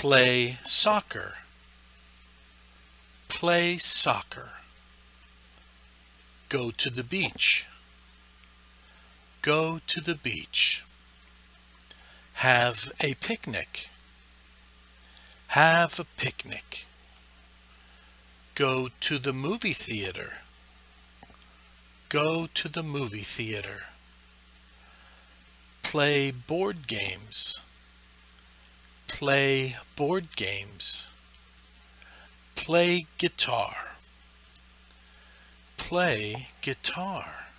Play soccer. Play soccer. Go to the beach. Go to the beach. Have a picnic. Have a picnic. Go to the movie theater. Go to the movie theater. Play board games. Play board games. Play guitar. Play guitar.